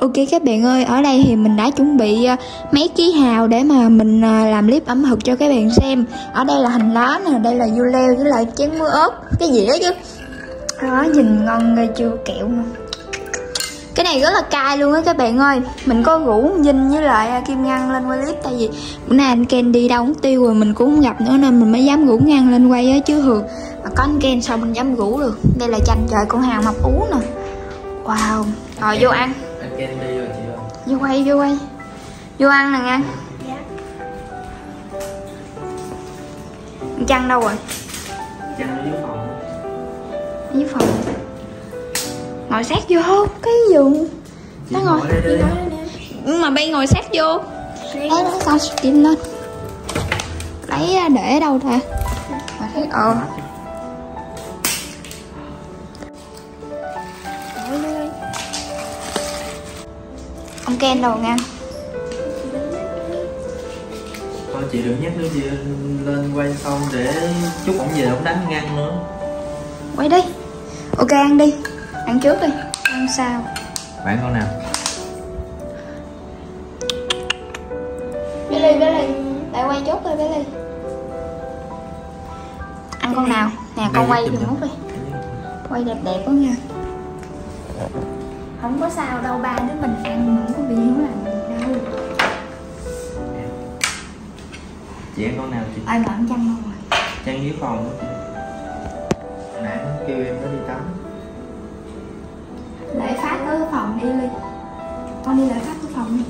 Ok các bạn ơi, ở đây thì mình đã chuẩn bị ờ, mấy ký hào để mà mình ờ, làm clip ẩm thực cho các bạn xem. Ở đây là hành lá nè, đây là dưa leo với lại chén muối ớt, cái gì đó chứ. Đó, nhìn ngon ngay chưa? Kẹo nè. Cái này rất là cay luôn á các bạn ơi. Mình có rủ Vinh với lại ờ, Kim Ngân lên quay clip Tại vì bữa nay anh Ken đi đâu cũng tiêu rồi Mình cũng không gặp nữa nên mình mới dám rủ Ngân lên quay á Chứ thường mà có anh Ken sao mình dám rủ được? Đây là chanh trời con hàng mập ú nè. Wow Rồi vô ăn vô quay vô quay. Vô ăn nè nha. Chăn đâu rồi? Chăn ở dưới phòng. Dưới phòng. Ngồi sát vô. Cái giường Nó ngồi? ngồi. đây đi. Nhưng mà bay ngồi sát vô. Lấy lấy tao stream lên. Lấy à, để ở đâu ta? Mà thấy ờ ông Ken đâu nha thôi chị đừng nhắc nữa chị lên quay xong để chút ổng về ổng đánh ngăn nữa quay đi. Ok ăn đi. Ăn trước đi. Ăn sao bạn con nào? Billy Billy. Lại quay chốt rồi Billy. Ăn con nào? Nè con quay nữa. mút đi. Quay đẹp đẹp quá nha không có sao đâu ba đứa mình ăn không có bị hiếu lành đâu chị ăn con nào chị? Ai mà ăn chăn không rồi. Chăn dưới phòng đó nãy nó kêu em nó đi tắm. Để phát tới phòng đi Ly. Con đi lại phát tới phòng đi.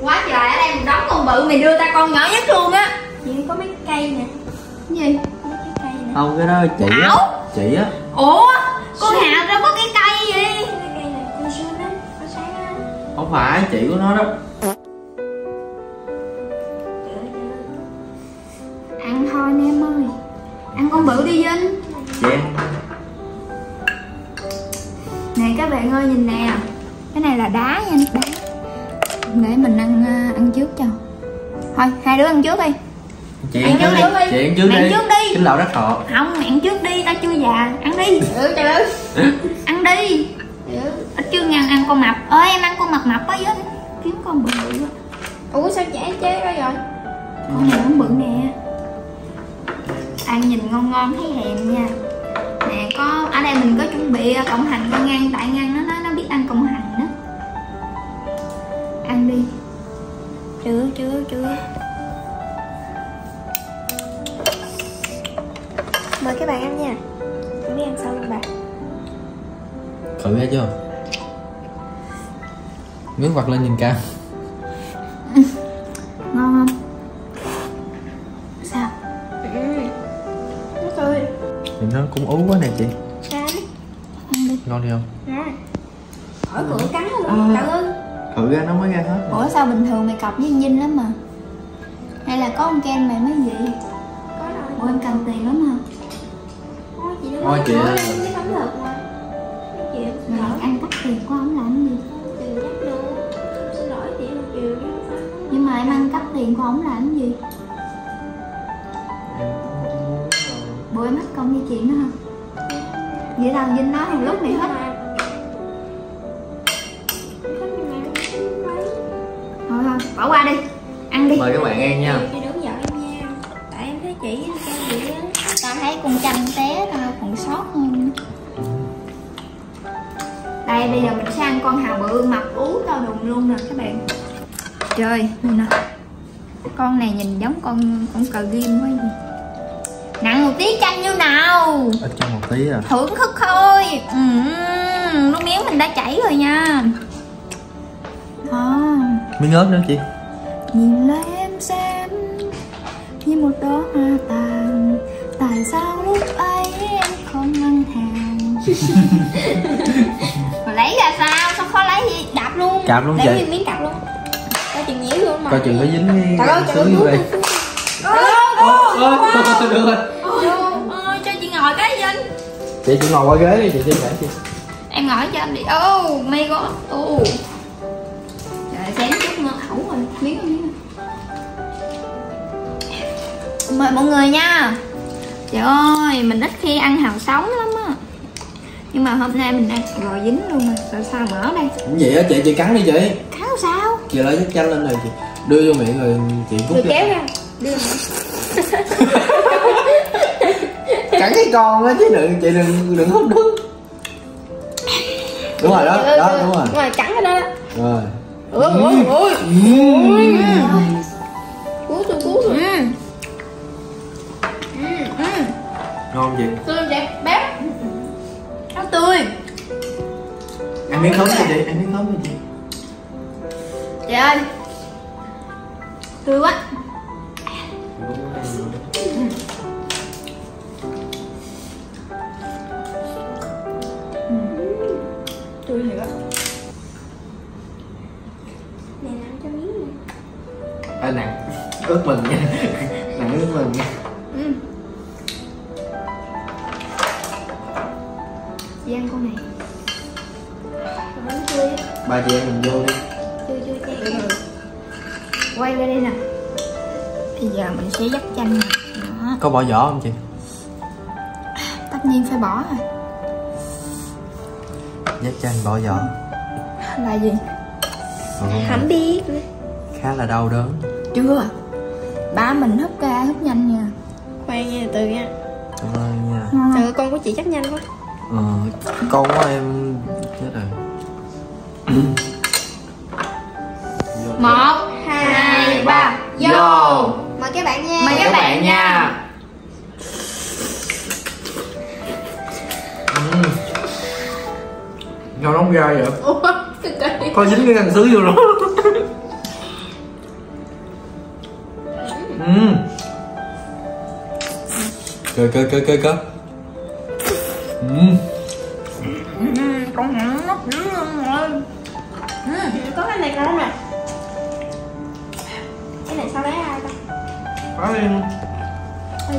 Quá trời ở đây một đống con bự mày đưa ta con nhỏ nhất luôn á. Chị có mấy cây nè. Cái gì không cái đó chị á. Chị á. Ủa? Con hào đâu có cái cây gì này không phải chị của nó đó. Ăn thôi anh em ơi. Ăn con bự đi Vinh. Chị ăn nè các bạn ơi nhìn nè. Cái này là đá nha đá. Để mình ăn ờ, ăn trước cho. Thôi hai đứa ăn trước đi. Chị Ăn ăn trước đi. đi. chị ăn trước Ăn đi. trước đi. Kính lậu đất thọ. Không mẹ ăn trước đi tao chưa già. Ăn đi. Ừ trời ơi. Ăn đi. Ít chưa ngăn ăn con mập. Ơi em ăn con mập mập á với. Kiếm con bự bự á Ủa sao chả chế đó rồi con này cũng bự nè. Ăn nhìn ngon ngon thấy thèm nha. Nè có ở đây mình có chuẩn bị cộng hành con ngăn tại ngăn nó nó nó biết ăn cộng hành đó. Ăn đi. Chưa chưa chưa bạn ăn nha. Em biết ăn sau luôn bà thử hết chưa? Ngước mặt lên nhìn cao. Ngon không? Sao? Ừ Nó tươi thì nó cũng ú quá nè chị. Sao? Đi. Ngon đi không? Nè Hỏi cửa cắn luôn À. Cảm ơn thử ra nó mới ra hết ủa sao bình thường mày cọc với anh Vinh lắm mà? Hay là có ông Ken mày mới vậy? Có rồi. Ủa em cần tiền lắm hả Thôi chị chị ơi. chị mày ăn cắt tiền của ông làm gì? Đâu Xin lỗi chị chứ nhưng mà em ăn cắt tiền của ông làm gì? Bộ em công như chuyện đó hả? Vậy đâu Vinh nói một lúc mày hết. Thôi thôi bỏ qua đi. Ăn đi. Mời các bạn ăn nha luôn nè các bạn. Trời nhìn nè. Con này nhìn giống con con cờ ghim quá gì nặng một tí chanh như nào? Ít cho một tí à? Thưởng thức thôi. Ừ, nước miếng mình đã chảy rồi nha. Đó. Miếng ớt nữa chị. Nhìn lên em xem như một đóa hoa tàn. Tại sao lúc ấy em không ngăn hàng cạp luôn Để chị nguyên miếng cặp luôn. Coi chừng nhiễu luôn mà. Coi chừng có dính Trời cái ơi, trời ơi, sướng như vậy. ôi ôi được rồi ơi cho chị ngồi cái Vinh chị chị ngồi qua ghế đi chị đi lại chị. Em ngồi cho anh đi. Ô mày có ô. Trời xém chút nữa khẩu rồi. Miếng miếng mời mọi người nha. Trời ơi mình ít khi ăn hào sống lắm nhưng mà hôm nay mình ăn rồi dính luôn mà sao sao mở đây? Cũng vậy á chị chị cắn đi chị. Khá sao? Chị lấy chắc chắn lên này chị. Đưa vô miệng rồi chị rồi cút kéo ra đưa cắn cái con á chứ đừng chị đừng đừng hút nước. Đúng rồi đó đó đúng rồi. Đúng rồi, cắn cái đó. Rồi. Ôi, ôi Ừm. Cú tôi cú tôi ngon chị. Tôi đẹp, bé miếng khóm đi chị ăn miếng khóm đi chị trời ơi. Tươi quá. Tươi thiệt á Nè, nằm cho miếng nè à nặng ướt mình nha. Nặng ướt mình nha. Ừ. chị ăn con này ba chị em mình vô đi. Quay ra đây nè. Bây giờ mình sẽ dắt chanh nè. Đó. Có bỏ vỏ không chị? Tất nhiên phải bỏ rồi. Dắt chanh bỏ vỏ. Là gì? Không biết. Nữa khá là đau đớn. Chưa. Ba mình húp ca húp nhanh nha. Khoan nha, từ nha. Cảm ơn nha. Ơi, con của chị chắc nhanh quá. Ờ, con của em một hai ba. Vô. Mời các bạn nha. Mời các bạn nha. Ừ. ngon nóng gai vậy. Ủa, có dính cái ngăn sứ vô luôn ừ. Cơ cơ cơ cơ cơ ừ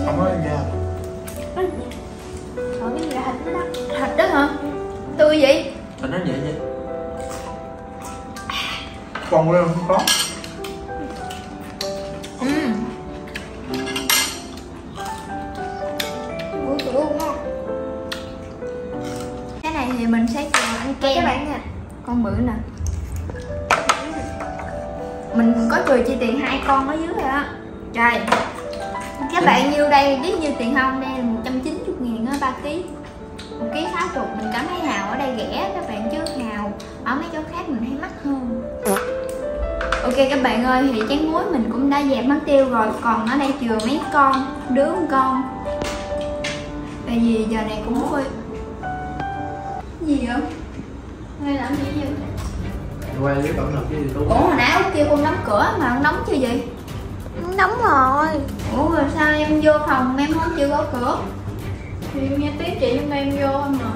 không có ra Có gì? Nè Trời, cái gì là thịt đó thịt đó hả? Tươi vậy? Sao nó vậy vậy của em không có. Ừ. Cái này thì mình sẽ chờ ăn kem các bạn nha. Con bự nè. Mình có chừa chi tiền hai con ở dưới rồi đó trời các bạn nhiêu đây biết nhiêu tiền không? Đây là 190 ngàn á ba ký. Một ký 60 mình cảm thấy hào ở đây rẻ các bạn chứ hào ở mấy chỗ khác mình thấy mắc hơn. Ok các bạn ơi thì chén muối mình cũng đã dẹp mất tiêu rồi còn ở đây chừa mấy con đứa một con. Tại vì giờ này cũng hơi gì vậy? Hay làm gì vậy? Quay clip ẩm thực cái gì tốt ủa hồi nãy kêu con đóng cửa mà ông đóng chưa vậy Đóng rồi. Ủa rồi sao em vô phòng em không chịu gõ cửa? Thì em nghe tiếng chị nhưng mà em vô không mà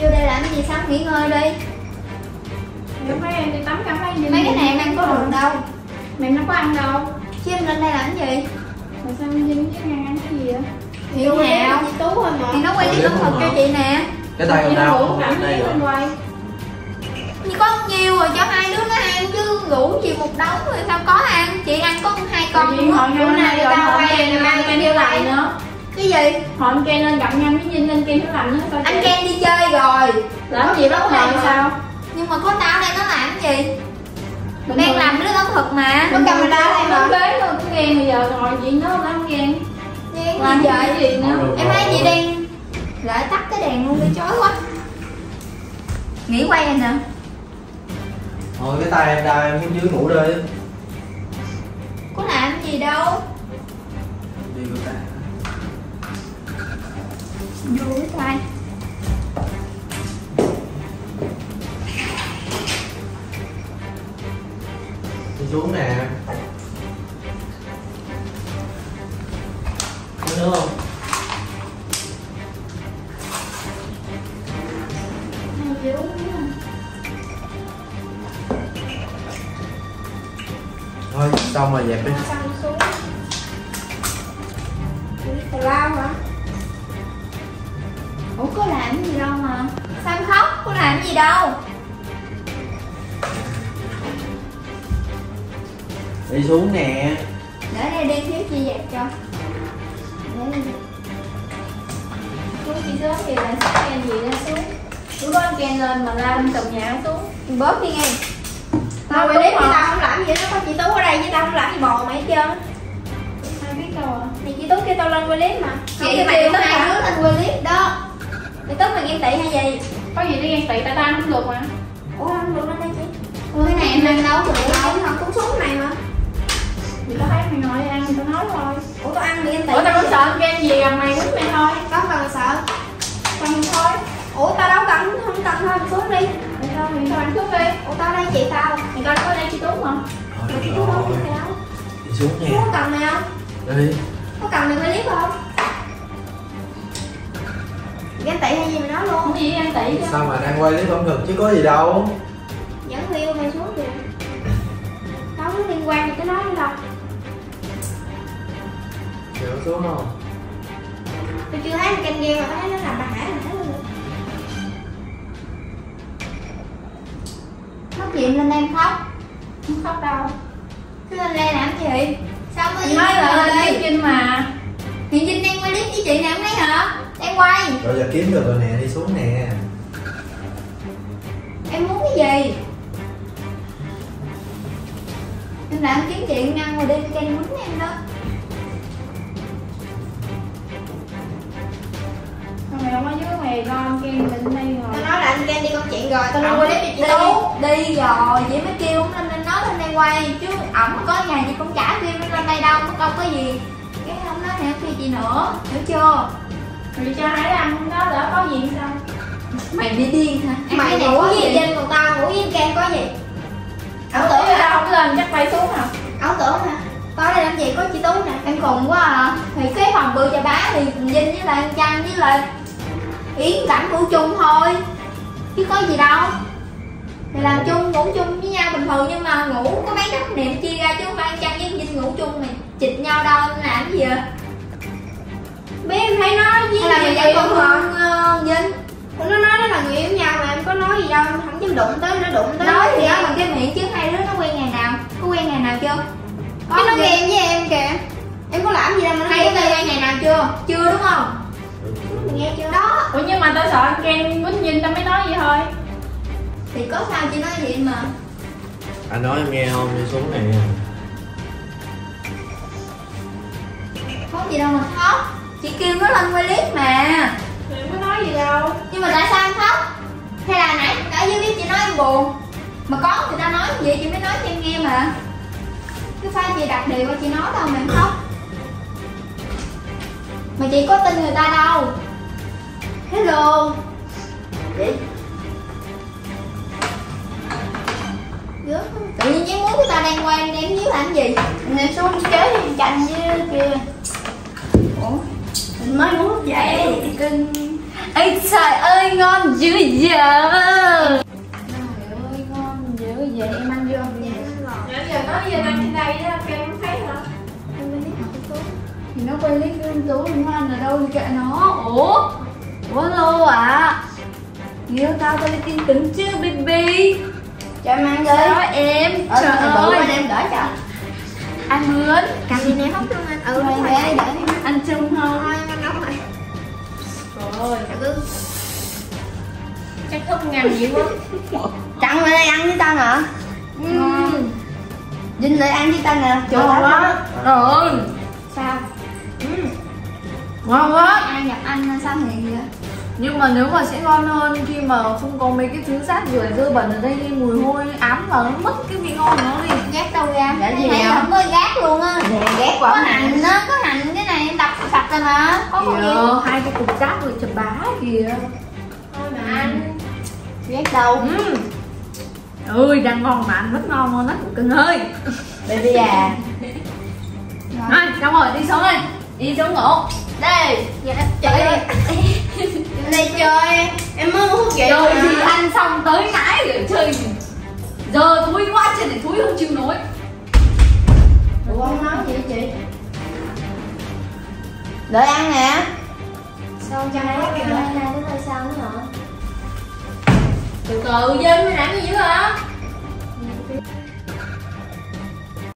vô đây làm cái gì sao nghỉ ngơi đi. Em thấy em đi tắm cảm thấy gì mấy cái này em ăn có được đâu. Mà em đâu có ăn đâu. Chứ em lên đây làm cái gì? Mà sao em dính chứ ngang ăn cái gì á thì nào Chị Tú thôi mà thì nó quay clip thực cho chị nè. Cái tay Chị còn nó đau ngủ không cảm đây thấy rồi. bên quay. Như có nhiều rồi cho hai đứa nó ăn chứ ngủ chị một đống rồi sao có ăn. Chị ăn có hai con Chị hồi bữa hôm nay người rồi ta quay ken em em ăn ăn ken như thiếu lạnh vậy nữa cái gì? Hòn ken lên gặp nhau với Vinh lên ken thiếu lạnh nữa sao anh ken đi chơi rồi. Làm gì bắt hòn sao? Nhưng mà có tao đây nó làm cái gì? Bình đang làm clip ẩm thực mà. Có có camera đây mà bế luôn cái ghen bây giờ rồi chị nó lắm ghen Ghen Làm gì vậy? gì nữa? Em thấy chị đang lại tắt cái đèn luôn đi chói quá. Nghỉ quay anh nè thôi cái tay em đau em xuống dưới ngủ đi có làm gì đâu. Đi ta. Vô dẹp đi. Xuống Tào lao hả? ủa có làm gì đâu mà. Sao em khóc? Có làm gì đâu. Đi xuống nè. Để đây đi thiếu chi dẹp cho. Để đi. Xuống chị sớm thì là sẽ ken gì ra xuống. Đó anh ken lên mà la lên tầng nhà xuống. Bớt đi nghe Tao tao clip rồi. với tao không làm gì đó có chị tú ở đây với tao không làm gì bò mày hết trơn. Ai biết đâu à thì chị tú kêu tao lên clip mà. Chị chị mày tức hai đứa lên clip đó. Mày tức mày ghen tị hay gì? Có gì đi ghen tị tại tao không được mà. Ủa không được lên đây chị. Cái này em ăn đâu được đâu không cũng xuống này mà. Thì tao thấy mày ngồi ăn thì tao nói thôi. Ủa tao ăn thì ghen tị ủa tao không sợ ghen gì à? Mày quýnh mày thôi. Có cần sợ? Tao không thôi. Ủa tao đâu cần không cần thôi xuống đi mày sao mày sao ăn xuống đi ủa tao đây chị tao mày coi có đây chị tú không? Thôi chị tú đâu rồi chị tao Đi xuống Tú nha có cần mày không Đi có cần mày quay clip không ghen tị hay gì mày nói luôn không gì ghen tị chứ Sao mà đang quay clip không được chứ có gì đâu dẫn view mày xuống kìa tao có liên quan gì tới nó đâu Chịu xuống không? tôi chưa thấy anh kênh game mà tao thấy nó làm bà hả gì em lên em khóc. Không khóc đâu? Cứ lên đây làm gì? Sao mới nói là lên đây Trinh mà. Hiện Trinh đang quay clip với chị nè không thấy hả? Đang quay. Rồi giờ kiếm được rồi nè, đi xuống nè. Em muốn cái gì? Em làm kiếm chuyện ăn rồi đi kênh quýnh em đó. Mày không ở dưới mày lo ken định đây nói là anh Ken đi công chuyện rồi tao Ổng quay clip cho chị tú đi rồi vậy mới kêu ổng lên lên nói lên đây quay chứ ổng có nhà gì cũng trả phim lên đây đâu đâu có gì. Cái ông nói nè kêu chị nữa? Hiểu chưa? Rồi cho hai đứa ăn đó đỡ có gì sao? Mày bị điên hả? Mày cái này ngủ với gì? Trinh còn tao ngủ với Ken có gì? Ảo Ổng tưởng hả tao không lên chắc bay xuống à ảo tưởng hả có đây làm gì có chị tú nè? Em khùng quá à. Thì cái phòng bự chà bá thì Vinh với lại anh Trăng với lại Yến cảnh ngủ chung thôi chứ có gì đâu. Thì làm chung ngủ chung với nhau bình thường nhưng mà ngủ có mấy cái niệm chia ra chứ không phải anh Trăng với Vinh ngủ chung này. Chịch nhau đâu làm gì vậy Bé em thấy nó với hay là mày người dạy yêu con thương uh, Vinh. Ủa, Nó nói đó là người yêu nhau mà em có nói gì đâu em không dám đụng tới nó đụng tới nói thì nó đó bằng cái miệng chứ hai đứa nó quen ngày nào có quen ngày nào chưa? Có Cái nó quen- ghen với em kìa. Em có làm gì đâu mà nó hai ghen đứa với quen ngày nào chưa? Chưa đúng không? Nghe chưa? Đó. Ủa nhưng mà tao sợ anh Ken quýnh Vinh tao mới thì có sao chị nói vậy mà. Anh nói em nghe không, đi xuống nè có gì đâu mà khóc. Chị kêu nó lên quay clip mà. Em có nói gì đâu. Nhưng mà tại sao em khóc? Hay là nãy ở dưới clip chị nói em buồn. Mà có người ta nói vậy chị mới nói cho em nghe mà. Cái pha chị đặt điều chị nói đâu mà em khóc. Mà chị có tin người ta đâu. Hello. Chị tự nhiên chén muối của ta đang quay đang nhíu làm gì nè xuống thì chanh với kia. Ủa? Mình mới muốn vậy cưng ê. trời ơi ngon dữ ơi ngon dữ vậy. Em ăn vô Nãy giờ nói giờ đang trên đây đó Ken không thấy hả? Thì nó quay clip với anh Tú nó ăn ở đâu thì kệ nó. Ủa? Ủa lô à yêu tao tao đi tin tưởng chứ baby cho em ăn đi. Trời em. Ờ trời trời bự ơi. mà đem đỡ cho anh mướn. Cầm đi nè hút luôn anh ừ Rồi, đúng rồi. em anh chung không thôi em ăn đâu rồi trời ơi. Cứ chắc thức ngành dữ quá. Chặn lại đây ăn với tao nè. Ngon. Vinh lại ăn với tao nè. Ngon quá. Rồi sao? Ngon quá. Ai nhập anh sao thì vậy nhưng mà nếu mà sẽ ngon hơn khi mà không có mấy cái thứ rác rưởi dơ bẩn ở đây như mùi hôi ám vào nó mất cái vị ngon của nó đi. Gác đâu ra Gác gì vậy? không có gác luôn á. Nè ghét có hành á có hành cái này em đập sạch rồi mà có con gì? kìa hai cái cục rác rồi chập bá kìa. Thôi mà ăn gác đâu? Ừ. Ơi đang ngon mà ăn rất ngon ngon lắm cưng ơi. Baby à. Thôi xong rồi đi xuống đi. Đi xuống ngủ. Đây. Dạ chơi đi đây chơi em mới hút vậy rồi thì ăn xong tới nãy rồi chơi. Giờ thúi quá trên này thúi không chịu nổi. Ủa không nói gì chị? Đợi ăn nè. Sao cho hai đứa hai hai đứa thôi sao nữa hả? Từ từ dân mày làm gì dữ hả